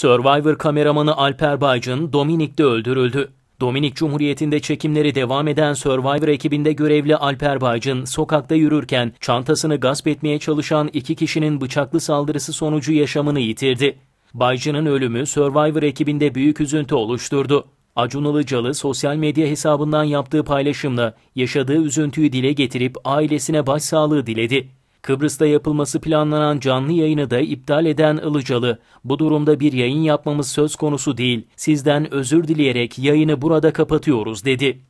Survivor kameramanı Alper Baycın Dominik'te öldürüldü. Dominik Cumhuriyeti'nde çekimleri devam eden Survivor ekibinde görevli Alper Baycın sokakta yürürken çantasını gasp etmeye çalışan iki kişinin bıçaklı saldırısı sonucu yaşamını yitirdi. Baycın'ın ölümü Survivor ekibinde büyük üzüntü oluşturdu. Acun Ilıcalı sosyal medya hesabından yaptığı paylaşımla yaşadığı üzüntüyü dile getirip ailesine başsağlığı diledi. Kıbrıs'ta yapılması planlanan canlı yayını da iptal eden Ilıcalı, bu durumda bir yayın yapmamız söz konusu değil, sizden özür dileyerek yayını burada kapatıyoruz dedi.